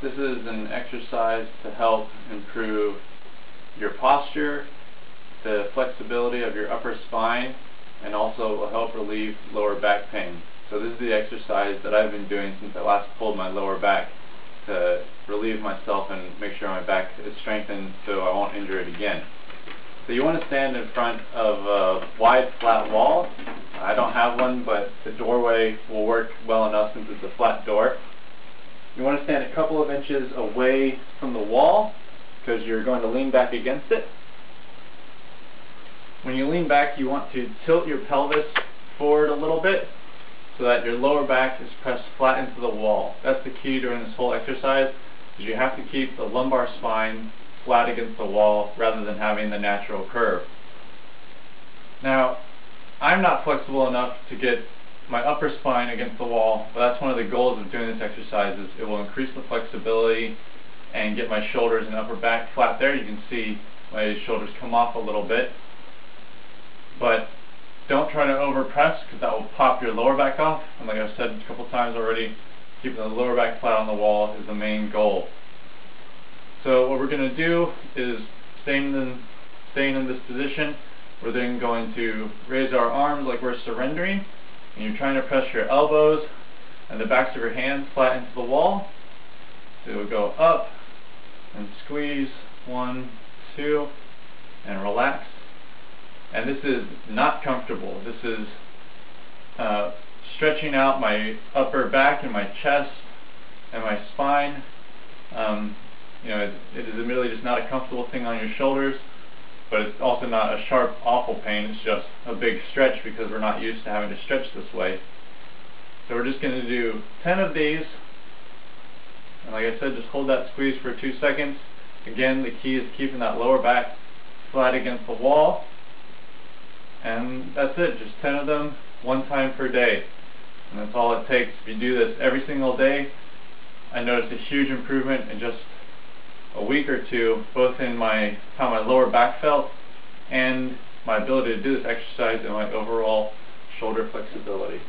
This is an exercise to help improve your posture, the flexibility of your upper spine, and also will help relieve lower back pain. So this is the exercise that I've been doing since I last pulled my lower back to relieve myself and make sure my back is strengthened so I won't injure it again. So you want to stand in front of a wide flat wall. I don't have one, but the doorway will work well enough since it's a flat door. You want to stand a couple of inches away from the wall because you're going to lean back against it. When you lean back, you want to tilt your pelvis forward a little bit so that your lower back is pressed flat into the wall. That's the key during this whole exercise, is you have to keep the lumbar spine flat against the wall rather than having the natural curve. Now, I'm not flexible enough to get my upper spine against the wall, but that's one of the goals of doing this exercise is it will increase the flexibility and get my shoulders and upper back flat there. You can see my shoulders come off a little bit. But don't try to overpress because that will pop your lower back off. And like I've said a couple times already, keeping the lower back flat on the wall is the main goal. So what we're going to do is staying in, staying in this position, we're then going to raise our arms like we're surrendering and you're trying to press your elbows and the backs of your hands flat into the wall. So you'll go up and squeeze, one, two, and relax. And this is not comfortable. This is uh, stretching out my upper back and my chest and my spine. Um, you know, it, it is admittedly just not a comfortable thing on your shoulders but it's also not a sharp, awful pain. It's just a big stretch because we're not used to having to stretch this way. So we're just going to do 10 of these. And like I said, just hold that squeeze for two seconds. Again, the key is keeping that lower back flat against the wall. And that's it, just 10 of them, one time per day. And that's all it takes. If you do this every single day, I noticed a huge improvement in just a week or two, both in my how my lower back felt and my ability to do this exercise and my overall shoulder flexibility.